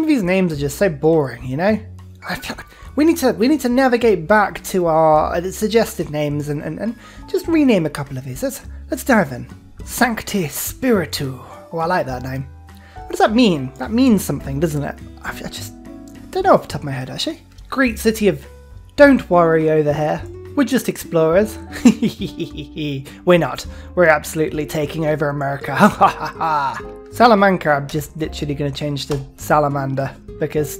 Some of these names are just so boring, you know? we need to we need to navigate back to our uh, suggested names and, and, and just rename a couple of these. Let's let's dive in. Sancti Spiritu. Oh, I like that name. What does that mean? That means something, doesn't it? I, I just don't know off the top of my head, actually. Great city of... Don't worry over here. We're just explorers. We're not. We're absolutely taking over America. Ha ha ha ha. Salamanca, I'm just literally going to change to Salamander because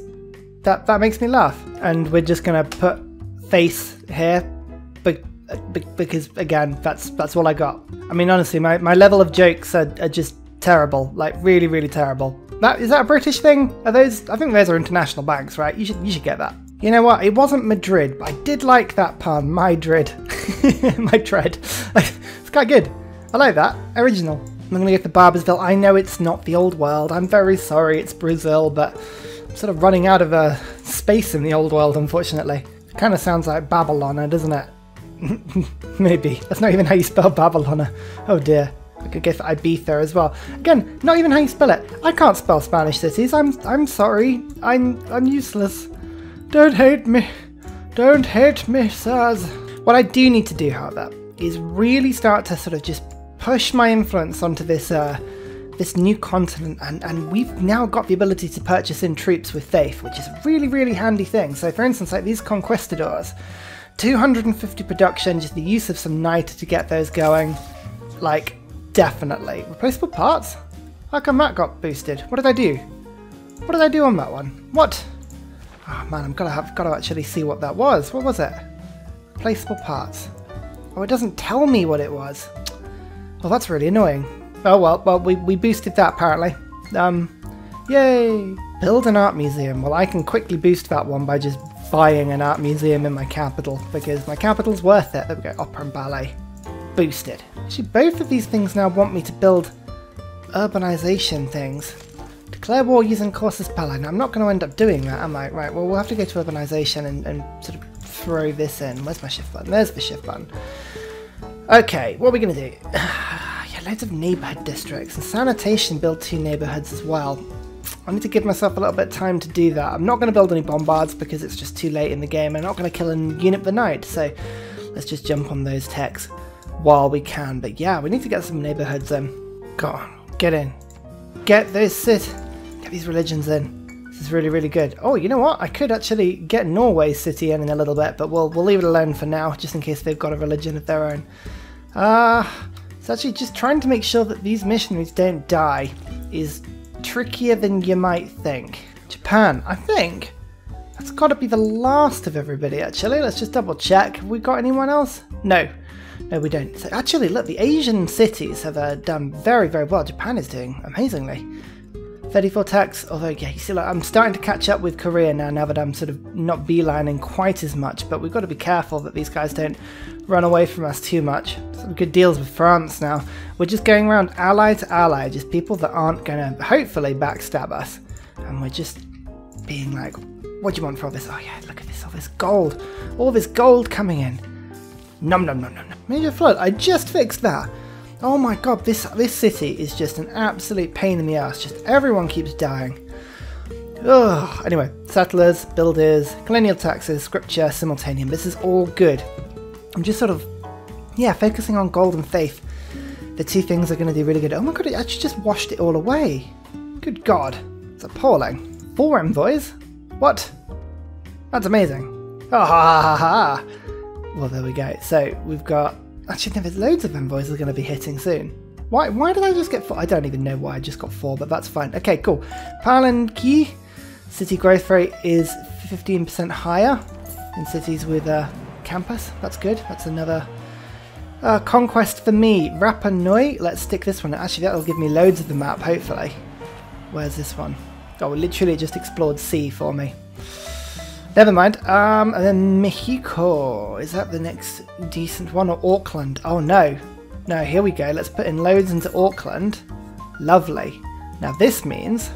that, that makes me laugh. And we're just going to put face here but, because, again, that's that's all I got. I mean, honestly, my, my level of jokes are, are just terrible. Like, really, really terrible. That is that a British thing? Are those? I think those are international banks, right? You should you should get that. You know what? It wasn't Madrid, but I did like that pun. Madrid, my dread. it's quite good. I like that. Original. I'm gonna get the Barboursville. I know it's not the old world. I'm very sorry. It's Brazil, but I'm sort of running out of uh, space in the old world, unfortunately. Kind of sounds like Babylon, doesn't it? Maybe. That's not even how you spell Babylon. Oh dear. I could go Ibiza as well. Again, not even how you spell it. I can't spell Spanish cities. I'm I'm sorry. I'm I'm useless. Don't hate me. Don't hate me, sirs. What I do need to do, however, is really start to sort of just push my influence onto this uh, this new continent, and, and we've now got the ability to purchase in troops with faith, which is a really, really handy thing. So, for instance, like these conquistadors, 250 production, just the use of some night to get those going. Like, Definitely. Replaceable parts? How come that got boosted? What did I do? What did I do on that one? What? Oh man, I'm gonna have gotta actually see what that was. What was it? Replaceable parts. Oh, it doesn't tell me what it was. Well, that's really annoying. Oh well, well we, we boosted that apparently. Um, yay! Build an art museum. Well, I can quickly boost that one by just buying an art museum in my capital because my capital's worth it. There we go, opera and ballet boosted. Actually, both of these things now want me to build urbanization things. Declare war using Corsus. Now, I'm not going to end up doing that, am I? Right, well, we'll have to go to urbanization and, and sort of throw this in. Where's my shift button? There's the shift button. Okay, what are we going to do? yeah, loads of neighborhood districts. And sanitation build two neighborhoods as well. I need to give myself a little bit of time to do that. I'm not going to build any bombards because it's just too late in the game. I'm not going to kill a unit the night, so let's just jump on those techs while we can. But yeah, we need to get some neighborhoods in. Go on, get in. Get this sit. Get these religions in. This is really, really good. Oh, you know what? I could actually get Norway city in in a little bit, but we'll we'll leave it alone for now, just in case they've got a religion of their own. Ah, uh, actually just trying to make sure that these missionaries don't die is trickier than you might think. Japan, I think that's got to be the last of everybody. Actually, let's just double check. Have we got anyone else? No, no, we don't. So actually, look, the Asian cities have uh, done very, very well. Japan is doing amazingly. 34 tax, although, yeah, you see, I'm starting to catch up with Korea now, now that I'm sort of not beelining quite as much, but we've got to be careful that these guys don't run away from us too much. Good deals with France now. We're just going around ally to ally, just people that aren't going to hopefully backstab us. And we're just being like, what do you want for all this? Oh yeah, look at this, all this gold. All this gold coming in. Num num num num num. Major flood. I just fixed that. Oh my god, this this city is just an absolute pain in the ass. Just everyone keeps dying. Ugh. Anyway, settlers, builders, colonial taxes, scripture, simultaneum. This is all good. I'm just sort of, yeah, focusing on gold and faith. The two things are going to do really good. Oh my god, it actually just washed it all away. Good god. It's appalling. Four envoys? What? That's amazing. Ah ha ha ha. Well, there we go. So we've got. Actually, there's loads of envoys are going to be hitting soon. Why? Why did I just get four? I don't even know why I just got four, but that's fine. Okay, cool. Palanki city growth rate is 15% higher in cities with a campus. That's good. That's another uh, conquest for me. Rapa Nui. Let's stick this one. Actually, that'll give me loads of the map. Hopefully. Where's this one? Oh, literally just explored C for me. Never mind. Um, and then Mexico. Is that the next decent one? Or Auckland? Oh no. No, here we go. Let's put in loads into Auckland. Lovely. Now this means...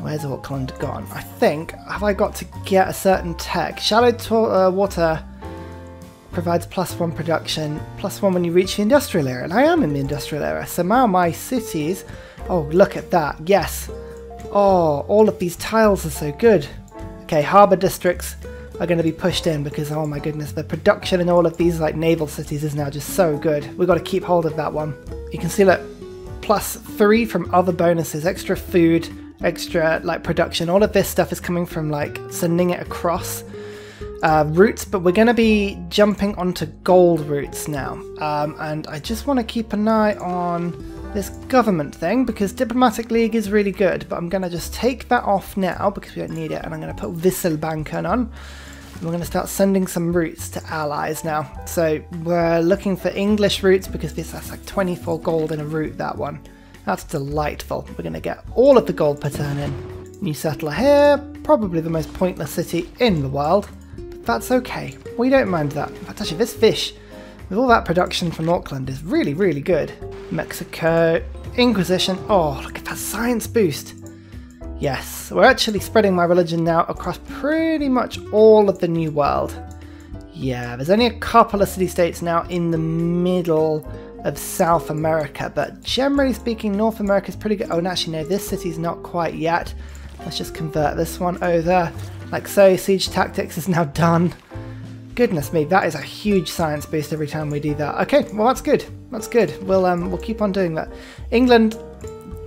Where's Auckland gone? I think, have I got to get a certain tech? Shallow uh, water provides plus one production, plus one when you reach the industrial area. And I am in the industrial area. So now my cities... Oh, look at that. Yes. Oh, all of these tiles are so good. Okay, harbour districts are going to be pushed in because, oh my goodness, the production in all of these like naval cities is now just so good. We've got to keep hold of that one. You can see that plus three from other bonuses, extra food, extra like production. All of this stuff is coming from like sending it across uh, routes, but we're going to be jumping onto gold routes now. Um, and I just want to keep an eye on this government thing because Diplomatic League is really good, but I'm going to just take that off now because we don't need it, and I'm going to put Wisselbanken on. And we're going to start sending some routes to allies now. So we're looking for English routes because this has like 24 gold in a route, that one. That's delightful. We're going to get all of the gold per turn in. New settler here, probably the most pointless city in the world. That's okay. We don't mind that. In fact, actually, this fish, with all that production from Auckland, is really, really good. Mexico, Inquisition. Oh, look at that science boost. Yes, we're actually spreading my religion now across pretty much all of the New World. Yeah, there's only a couple of city-states now in the middle of South America, but generally speaking, North America is pretty good. Oh, and actually, no, this city's not quite yet. Let's just convert this one over. Like so, Siege Tactics is now done. Goodness me, that is a huge science boost every time we do that. Okay, well that's good. That's good. We'll um we'll keep on doing that. England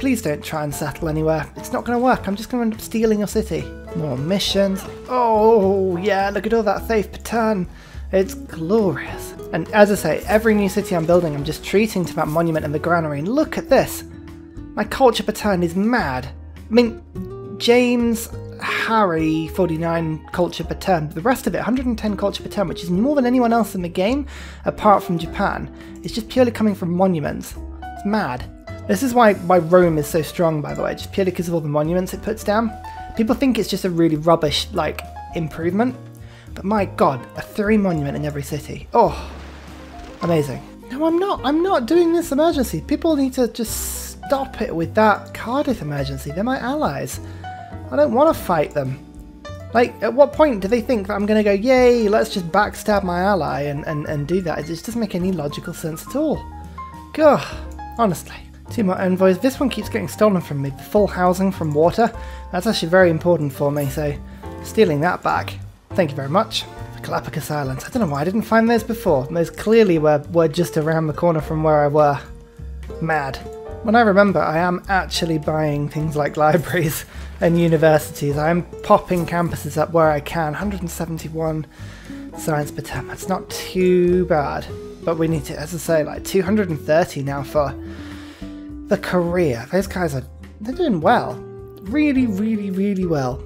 Please don't try and settle anywhere. It's not going to work. I'm just going to end up stealing your city. More missions. Oh, yeah, look at all that faith pattern. It's glorious. And as I say, every new city I'm building, I'm just treating to that monument and the granary. And look at this. My culture pattern is mad. I mean, James Harry 49 culture per turn. The rest of it, 110 culture per turn, which is more than anyone else in the game, apart from Japan. It's just purely coming from monuments. It's mad. This is why, why Rome is so strong, by the way, just purely because of all the monuments it puts down. People think it's just a really rubbish, like, improvement, but my god, a three monument in every city. Oh, amazing. No, I'm not, I'm not doing this emergency. People need to just stop it with that Cardiff emergency. They're my allies. I don't want to fight them. Like, at what point do they think that I'm going to go, yay, let's just backstab my ally and, and, and do that? It just doesn't make any logical sense at all. Gah, honestly. Two more envoys. This one keeps getting stolen from me. The full housing from water. That's actually very important for me, so stealing that back. Thank you very much. The Galapagos Islands. I don't know why I didn't find those before. Those clearly were, were just around the corner from where I were. Mad. When I remember, I am actually buying things like libraries and universities. I am popping campuses up where I can. 171 science per term. That's not too bad. But we need to, as I say, like 230 now for the Korea. Those guys are they're doing well. Really, really, really well.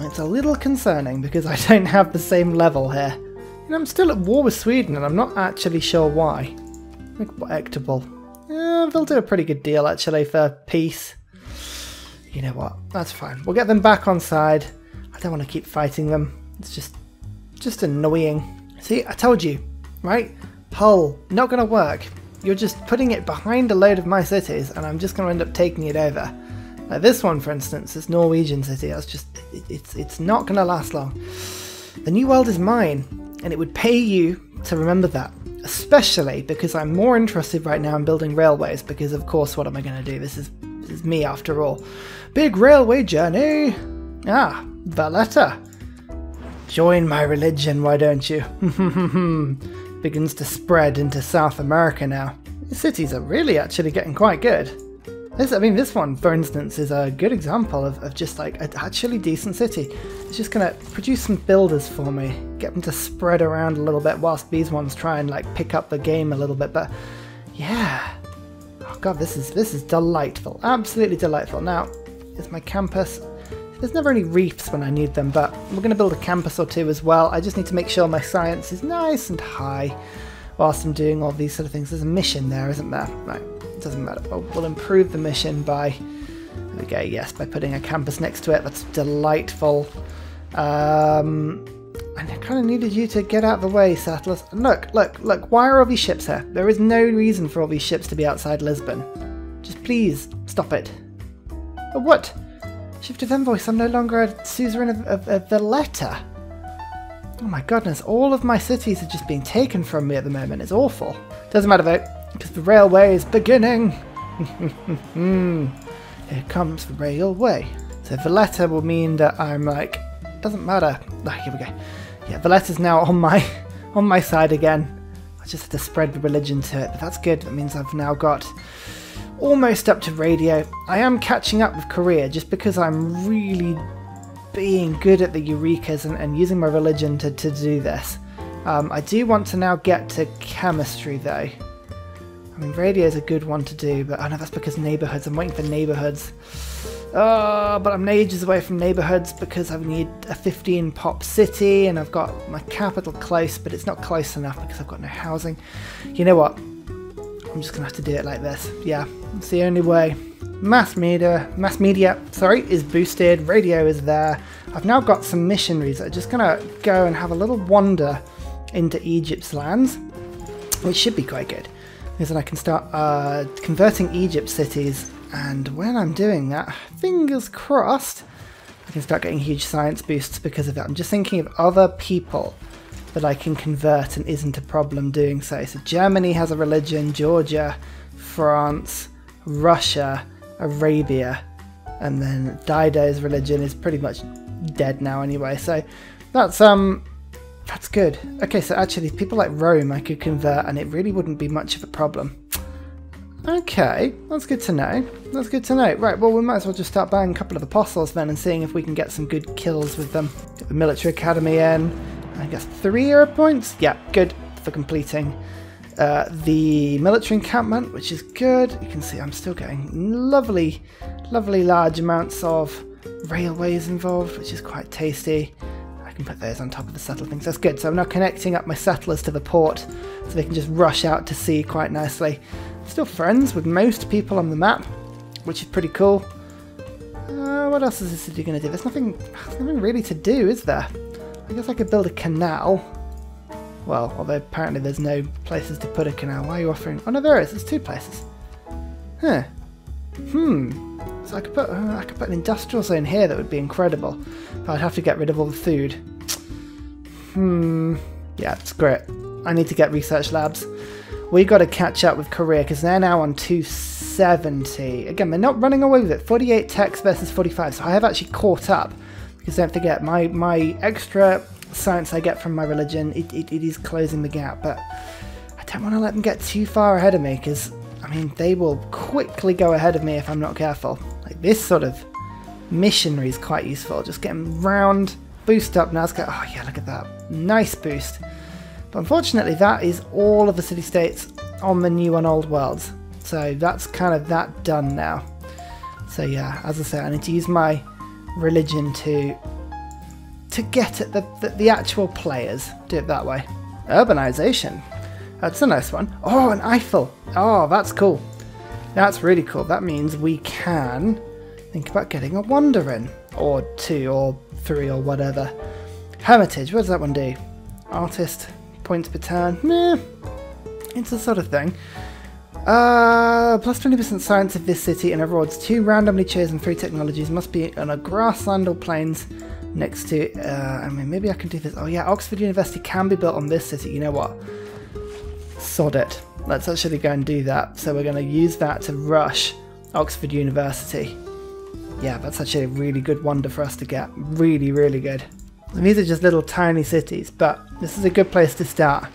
It's a little concerning because I don't have the same level here. And I'm still at war with Sweden and I'm not actually sure why. Equitable. They'll do a pretty good deal actually for peace. You know what? That's fine. We'll get them back on side. I don't want to keep fighting them. It's just just annoying. See, I told you, right? Hull, not gonna work you're just putting it behind a load of my cities and I'm just going to end up taking it over. Like this one, for instance, this Norwegian city, that's just, it's, it's not going to last long. The new world is mine, and it would pay you to remember that. Especially because I'm more interested right now in building railways, because of course, what am I going to do? This is, this is me after all. Big railway journey! Ah, Valletta. Join my religion, why don't you? begins to spread into South America now. The cities are really actually getting quite good. This, I mean, this one, for instance, is a good example of, of just like an actually decent city. It's just gonna produce some builders for me, get them to spread around a little bit whilst these ones try and like pick up the game a little bit. But yeah, oh god, this is this is delightful, absolutely delightful. Now, is my campus there's never any reefs when I need them, but we're to build a campus or two as well. I just need to make sure my science is nice and high whilst I'm doing all these sort of things. There's a mission there, isn't there? Right, doesn't matter. We'll, we'll improve the mission by, go, yes, by putting a campus next to it. That's delightful. Um, I kind of needed you to get out of the way, settlers. Look, look, look, why are all these ships here? There is no reason for all these ships to be outside Lisbon. Just please, stop it. But what? Shift of Envoy, I'm no longer a suzerain of, of, of Valletta. Oh my goodness, all of my cities are just being taken from me at the moment. It's awful. Doesn't matter though, because the railway is beginning. Here comes the railway. So Valletta will mean that I'm like, doesn't matter. Oh, here we go. Yeah, Valletta's now on my on my side again. I just had to spread the religion to it, but that's good. That means I've now got almost up to radio. I am catching up with Korea just because I'm really being good at the Eurekas and, and using my religion to, to do this. Um, I do want to now get to chemistry though. I mean, radio is a good one to do, but I know that's because neighborhoods. I'm waiting for neighborhoods. Uh, but I'm ages away from neighborhoods because I need a 15 pop city and I've got my capital close, but it's not close enough because I've got no housing. You know what? I'm just gonna have to do it like this. Yeah, it's the only way. Mass media, mass media, sorry, is boosted. Radio is there. I've now got some missionaries that are just gonna go and have a little wander into Egypt's lands, which should be quite good. Because then I can start uh, converting Egypt cities, and when I'm doing that, fingers crossed, I can start getting huge science boosts because of that. I'm just thinking of other people that I can convert and isn't a problem doing so. So Germany has a religion, Georgia, France, Russia, Arabia, and then Dido's religion is pretty much dead now anyway. So that's um that's good. Okay, so actually people like Rome I could convert and it really wouldn't be much of a problem. Okay, that's good to know. That's good to know. Right, well we might as well just start buying a couple of apostles then and seeing if we can get some good kills with them. Get the military academy in. I guess three era points? Yeah, good for completing uh, the military encampment, which is good. You can see I'm still getting lovely, lovely large amounts of railways involved, which is quite tasty. Put those on top of the settled things. That's good. So I'm now connecting up my settlers to the port so they can just rush out to sea quite nicely. Still friends with most people on the map, which is pretty cool. Uh, what else is this city going to do? There's nothing, there's nothing really to do, is there? I guess I could build a canal. Well, although apparently there's no places to put a canal. Why are you offering? Oh no, there is. There's two places. Huh. Hmm. So I could put uh, I could put an industrial zone here that would be incredible. But I'd have to get rid of all the food. Hmm. Yeah, it's great. I need to get research labs. We got to catch up with Korea because they're now on 270. Again, they're not running away with it. 48 techs versus 45. So I have actually caught up. Because don't forget, my, my extra science I get from my religion, it, it, it is closing the gap. But I don't want to let them get too far ahead of me because, I mean, they will quickly go ahead of me if I'm not careful. Like this sort of missionary is quite useful. Just get them round, boost up Nazca. Oh yeah, look at that. Nice boost. But unfortunately, that is all of the city-states on the new and old worlds. So that's kind of that done now. So yeah, as I say, I need to use my religion to to get at the, the, the actual players. Do it that way. Urbanization. That's a nice one. Oh, an Eiffel. Oh, that's cool. That's really cool. That means we can think about getting a wonder in. Or two, or three, or whatever. Hermitage. What does that one do? Artist. Points per turn. Meh. It's the sort of thing. Uh, plus 20% science of this city and rewards two randomly chosen free technologies must be on a grassland or plains next to, uh, I mean, maybe I can do this. Oh yeah, Oxford University can be built on this city. You know what? Sod it. Let's actually go and do that. So we're going to use that to rush Oxford University. Yeah, that's actually a really good wonder for us to get. Really, really good. And these are just little tiny cities, but this is a good place to start.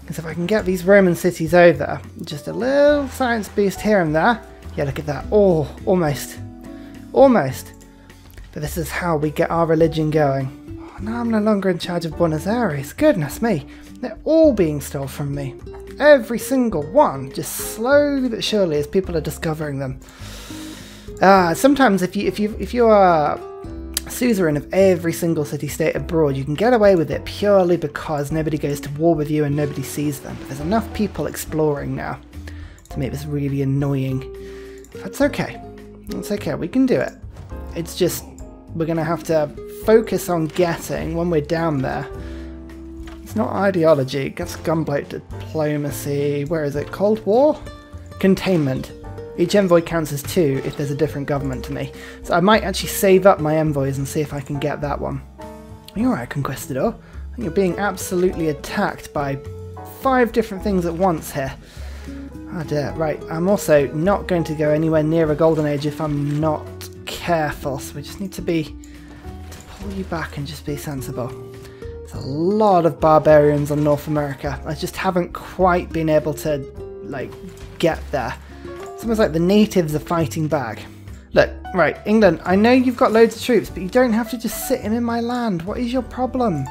Because if I can get these Roman cities over, just a little science boost here and there. Yeah, look at that. Oh, almost. Almost. But this is how we get our religion going. Oh, now I'm no longer in charge of Buenos Aires. Goodness me. They're all being stolen from me. Every single one. Just slowly but surely as people are discovering them. Uh, sometimes if you if you if you are suzerain of every single city-state abroad, you can get away with it purely because nobody goes to war with you and nobody sees them. But there's enough people exploring now to make this really annoying. That's okay. That's okay, we can do it. It's just, we're to have to focus on getting, when we're down there, it's not ideology, it's gunboat diplomacy, where is it, Cold War? Containment. Each envoy counts as two if there's a different government to me. So I might actually save up my envoys and see if I can get that one. You're you alright, Conquistador? You're being absolutely attacked by five different things at once here. Oh dear, right. I'm also not going to go anywhere near a golden age if I'm not careful. So we just need to be to pull you back and just be sensible. There's a lot of barbarians on North America. I just haven't quite been able to like get there. It's almost like the natives are fighting back. Look, right, England, I know you've got loads of troops, but you don't have to just sit in my land. What is your problem?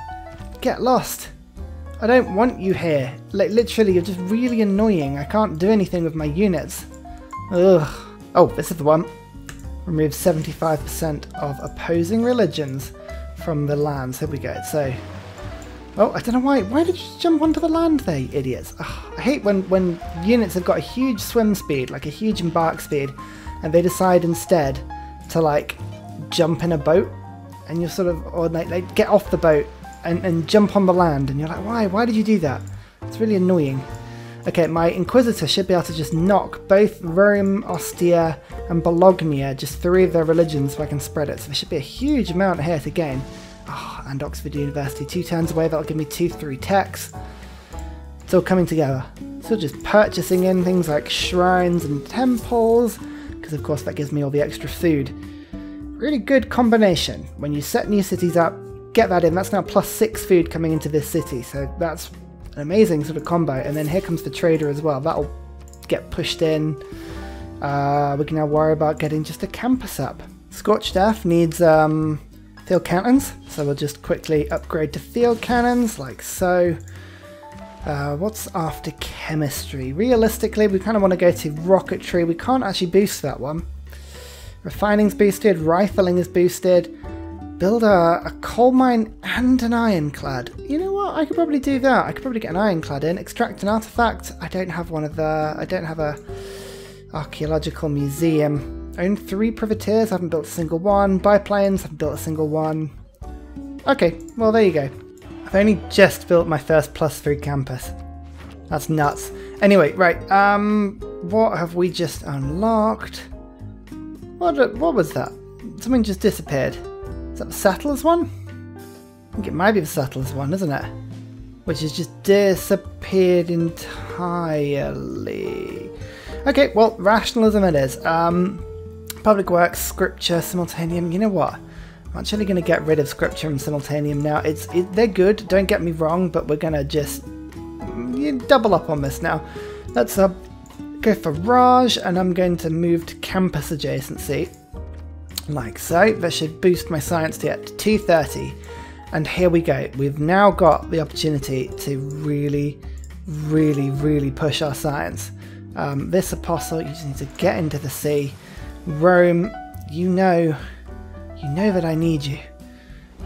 Get lost. I don't want you here. Like, literally, you're just really annoying. I can't do anything with my units. Ugh. Oh, this is the one. Remove 75% of opposing religions from the lands. Here we go. So, oh, I don't know why. Why did you jump onto the land there, you idiots? Ugh, I hate when, when units have got a huge swim speed, like a huge embark speed, and they decide instead to like jump in a boat and you're sort of or like, like get off the boat and, and jump on the land and you're like why? Why did you do that? It's really annoying. Okay my inquisitor should be able to just knock both Rome Ostia and Bologna just three of their religions so I can spread it. So there should be a huge amount here to gain. oh, and Oxford University two turns away that'll give me two three techs it's all coming together so just purchasing in things like shrines and temples because of course that gives me all the extra food. Really good combination. When you set new cities up, get that in. That's now plus six food coming into this city, so that's an amazing sort of combo. And then here comes the trader as well. That'll get pushed in. Uh, we can now worry about getting just a campus up. Scorched Earth needs um, field cannons, so we'll just quickly upgrade to field cannons, like so. Uh, what's after chemistry? Realistically, we kind of want to go to rocketry. We can't actually boost that one. Refining's boosted, rifling is boosted. Build a, a coal mine and an ironclad. You know what? I could probably do that. I could probably get an ironclad in. Extract an artifact. I don't have one of the. I don't have a archaeological museum. Own three privateers. I haven't built a single one. Biplanes. I haven't built a single one. Okay, well there you go. I've only just built my first plus three campus. That's nuts. Anyway, right, um, what have we just unlocked? What, what was that? Something just disappeared. Is that the Settlers one? I think it might be the Settlers one, isn't it? Which has just disappeared entirely. Okay, well, rationalism it is. Um, public works, scripture, simultaneum. You know what? I'm actually going to get rid of Scripture and Simultaneum now. It's it, They're good, don't get me wrong, but we're going to just mm, double up on this now. Let's uh, go for Raj, and I'm going to move to Campus Adjacency, like so. That should boost my science to get to 230. And here we go. We've now got the opportunity to really, really, really push our science. Um, this apostle, you just need to get into the sea. Rome, you know you know that I need you.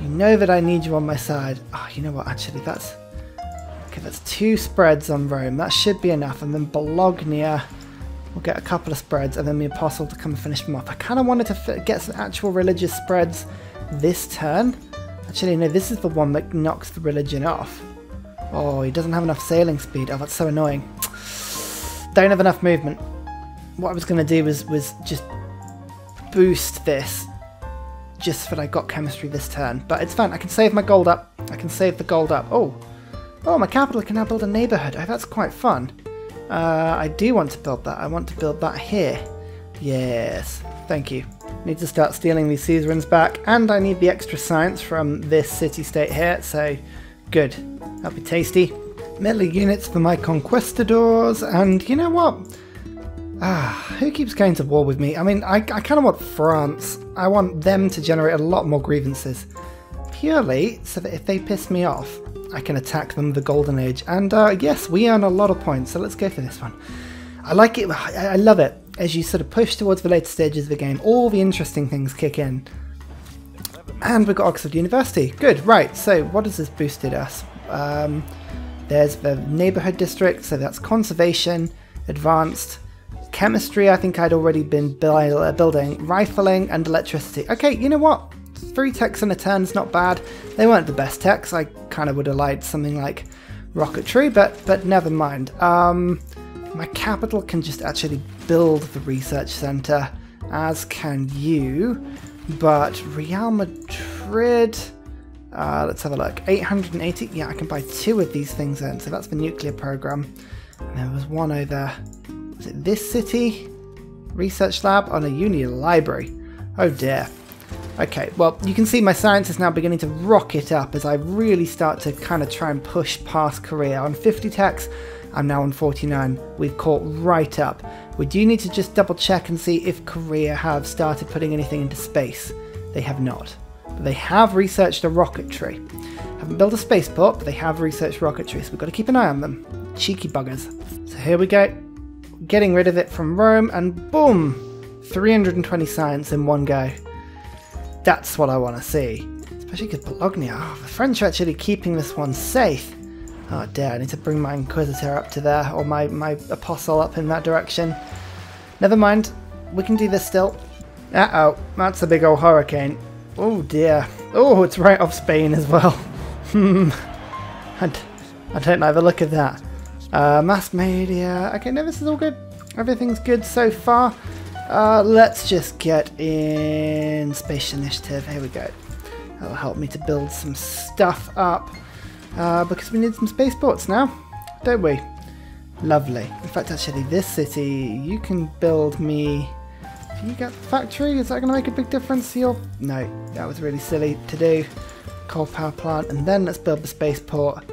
You know that I need you on my side. Oh, you know what? Actually, that's... Okay, that's two spreads on Rome. That should be enough. And then Bologna, we'll get a couple of spreads. And then the Apostle to come and finish them off. I kind of wanted to get some actual religious spreads this turn. Actually, no, this is the one that knocks the religion off. Oh, he doesn't have enough sailing speed. Oh, that's so annoying. Don't have enough movement. What I was going to do was, was just boost this just that I got chemistry this turn. But it's fine, I can save my gold up. I can save the gold up. Oh, oh, my capital can now build a neighbourhood. Oh, that's quite fun. Uh, I do want to build that. I want to build that here. Yes, thank you. Need to start stealing these suzerains back, and I need the extra science from this city-state here, so good. That'll be tasty. Military units for my conquistadors, and you know what? Ah, who keeps going to war with me? I mean, I, I kind of want France. I want them to generate a lot more grievances. Purely so that if they piss me off, I can attack them the Golden Age. And uh, yes, we earn a lot of points, so let's go for this one. I like it, I, love it. As you sort of push towards the later stages of the game, all the interesting things kick in. And we've got Oxford University. Good, right, so what has this boosted us? Um, there's the neighbourhood district, so that's conservation, advanced, Chemistry, I think I'd already been uh, building. Rifling and electricity. Okay, you know what? Three techs in a turn is not bad. They weren't the best techs. I kind of would have liked something like rocketry, but but never mind. Um, my capital can just actually build the research center, as can you. But Real Madrid, uh, let's have a look. 880. Yeah, I can buy two of these things in. So that's the nuclear program. And there was one over is it this city? Research lab on a Union library. Oh dear. Okay, well, you can see my science is now beginning to rocket up as I really start to kind of try and push past Korea. On 50 techs, I'm now on 49. We've caught right up. We do need to just double check and see if Korea have started putting anything into space. They have not. But they have researched a rocketry. Haven't built a spaceport, but they have researched rocketry, so we've got to keep an eye on them. Cheeky buggers. So here we go. Getting rid of it from Rome, and boom! 320 science in one go. That's what I want to see. Especially because Bologna, oh, the French are actually keeping this one safe. Oh dear, I need to bring my Inquisitor up to there, or my, my Apostle up in that direction. Never mind, we can do this still. Uh-oh, that's a big old hurricane. Oh dear. Oh, it's right off Spain as well. Hmm. I, I don't like the look of that. Uh, mass media. Okay, no, this is all good. Everything's good so far. Uh, let's just get in Space Initiative. Here we go. That'll help me to build some stuff up. Uh, because we need some spaceports now, don't we? Lovely. In fact, actually, this city, you can build me... You get the factory? Is that going to make a big difference to your... No, that was really silly to do. Coal power plant, and then let's build the spaceport.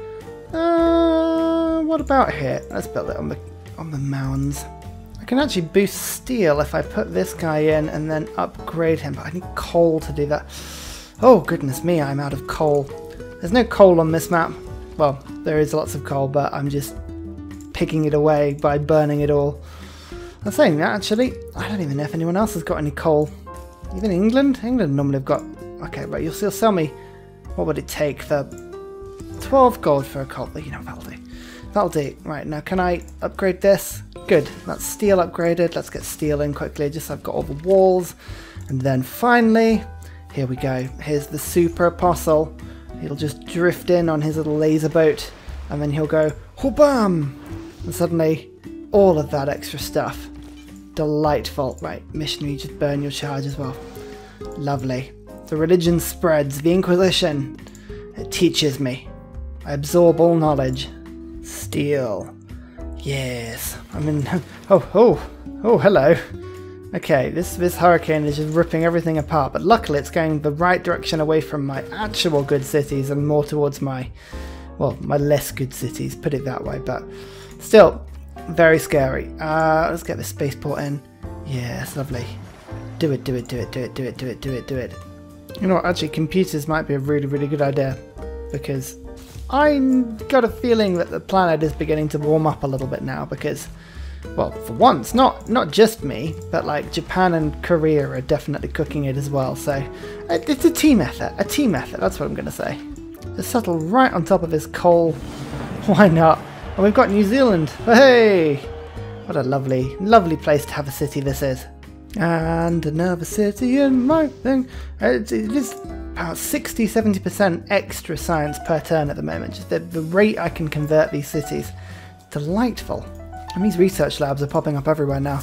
Uh, what about here? Let's build it on the on the mounds I can actually boost steel if I put this guy in and then upgrade him, but I need coal to do that. Oh, goodness me, I'm out of coal. There's no coal on this map. Well, there is lots of coal, but I'm just picking it away by burning it all. I'm saying that, actually, I don't even know if anyone else has got any coal. Even England? England normally have got... Okay, right, you'll still sell me... What would it take for... 12 gold for a coal? You know, that'll do. That'll do. Right, now can I upgrade this? Good, that's steel upgraded. Let's get steel in quickly, just so I've got all the walls. And then finally, here we go. Here's the Super Apostle. He'll just drift in on his little laser boat, and then he'll go, bam! And suddenly, all of that extra stuff. Delightful. Right, missionary, just burn your charge as well. Lovely. The religion spreads, the Inquisition. It teaches me. I absorb all knowledge. Steel. Yes. I mean, oh, oh, oh, hello. Okay, this, this hurricane is just ripping everything apart, but luckily it's going the right direction away from my actual good cities and more towards my, well, my less good cities, put it that way, but still, very scary. Uh, let's get the spaceport in. Yes, lovely. Do it, do it, do it, do it, do it, do it, do it, do it. You know what, actually computers might be a really, really good idea, because I got a feeling that the planet is beginning to warm up a little bit now because, well, for once, not not just me, but like Japan and Korea are definitely cooking it as well. So it's a team effort, a team effort. That's what I'm to say. Just settle right on top of his coal. Why not? And we've got New Zealand. Hey, what a lovely, lovely place to have a city this is. And another city in my thing. It's, it's about 60 70% extra science per turn at the moment. Just the, the rate I can convert these cities. Delightful. And these research labs are popping up everywhere now.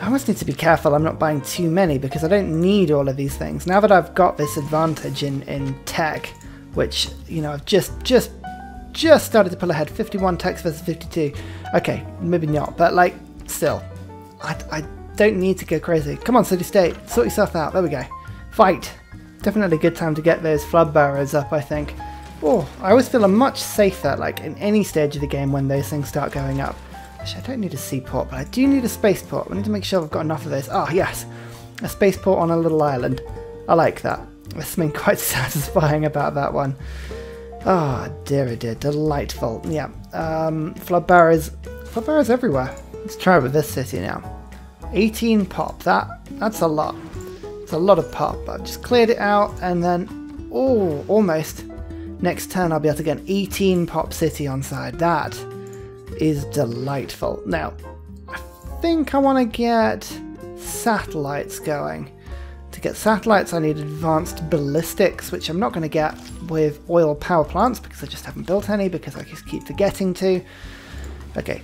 I always need to be careful I'm not buying too many because I don't need all of these things. Now that I've got this advantage in, in tech, which, you know, I've just, just, just started to pull ahead. 51 techs versus 52. Okay, maybe not, but like, still. I, I don't need to go crazy. Come on, City State, sort yourself out. There we go. Fight. Definitely a good time to get those flood barriers up, I think. Oh, I always feel I'm much safer, like, in any stage of the game when those things start going up. Actually, I don't need a seaport, but I do need a spaceport. I need to make sure I've got enough of those. Ah, oh, yes! A spaceport on a little island. I like that. There's something quite satisfying about that one. Ah, oh, dear, dear, delightful. Yeah, um, flood barriers, flood barriers everywhere. Let's try it with this city now. 18 pop, that, that's a lot. It's a lot of pop. I've just cleared it out and then, oh, almost. Next turn I'll be able to get an 18 pop city on side. That is delightful. Now, I think I want to get satellites going. To get satellites I need advanced ballistics, which I'm not going to get with oil power plants because I just haven't built any because I just keep forgetting to. Okay,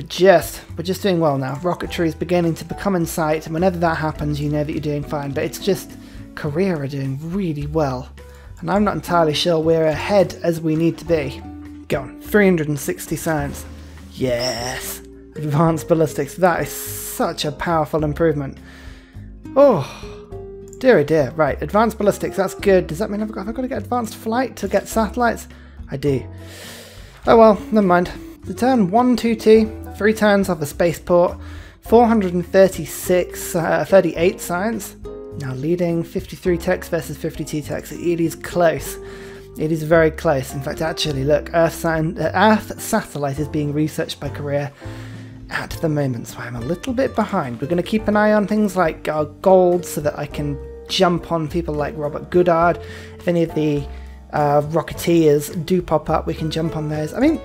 we're just, we're just doing well now. Rocketry is beginning to become in sight, and whenever that happens, you know that you're doing fine. But it's just, Korea are doing really well. And I'm not entirely sure we're ahead as we need to be. Go on, 360 science. Yes! Advanced ballistics, that is such a powerful improvement. Oh, dear oh dear. Right, advanced ballistics, that's good. Does that mean I've got, have got to get advanced flight to get satellites? I do. Oh well, never mind. The turn 122, three turns off a spaceport, 436, uh, 38 science. Now leading 53 techs versus 52 techs. It is close. It is very close. In fact, actually, look, Earth, uh, Earth satellite is being researched by Korea at the moment, so I'm a little bit behind. We're going to keep an eye on things like uh, gold so that I can jump on people like Robert Goddard. If any of the uh, Rocketeers do pop up, we can jump on those. I mean,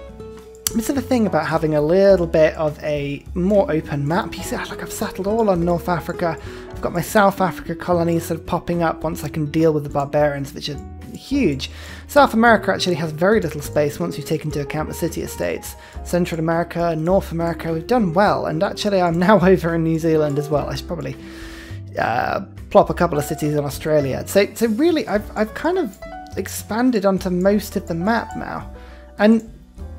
this is the thing about having a little bit of a more open map. You see, like I've settled all on North Africa. I've got my South Africa colonies sort of popping up once I can deal with the barbarians, which are huge. South America actually has very little space once you take into account the city-states. Central America, North America, we've done well, and actually I'm now over in New Zealand as well. I should probably uh, plop a couple of cities in Australia. So, so really, I've, I've kind of expanded onto most of the map now. And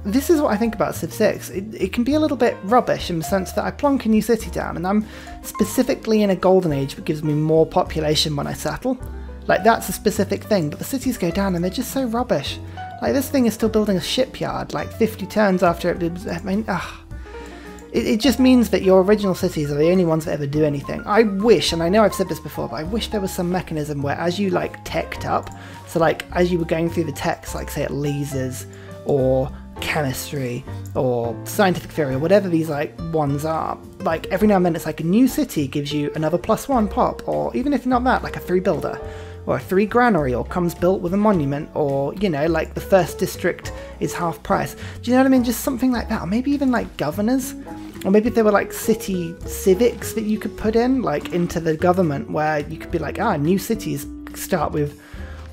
this is what I think about Civ 6. It, it, can be a little bit rubbish in the sense that I plonk a new city down and I'm specifically in a golden age that gives me more population when I settle. Like that's a specific thing, but the cities go down and they're just so rubbish. Like this thing is still building a shipyard like 50 turns after it was, I mean, ugh. It, it just means that your original cities are the only ones that ever do anything. I wish, and I know I've said this before, but I wish there was some mechanism where as you like teched up, so like as you were going through the techs, like say at lasers or chemistry or scientific theory or whatever these like ones are like every now and then it's like a new city gives you another plus one pop or even if not that like a three builder or a three granary or comes built with a monument or you know like the first district is half price. Do you know what i mean? Just something like that. Or maybe even like governors. Or maybe if there were like city civics that you could put in like into the government where you could be like ah new cities start with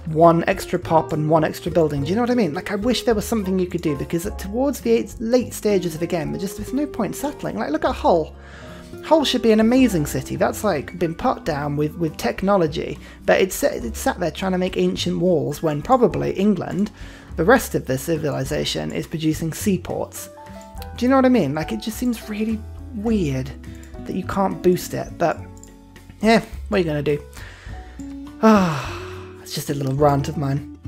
one extra pop and one extra building. Do you know what I mean? Like, I wish there was something you could do because towards the late stages of the game, just there's no point settling. Like, look at Hull. Hull should be an amazing city. That's like been put down with, with technology, but it's it's sat there trying to make ancient walls when probably England, the rest of the civilization, is producing seaports. Do you know what I mean? Like, it just seems really weird that you can't boost it. But yeah, what are you gonna do? Ah. Just a little rant of mine.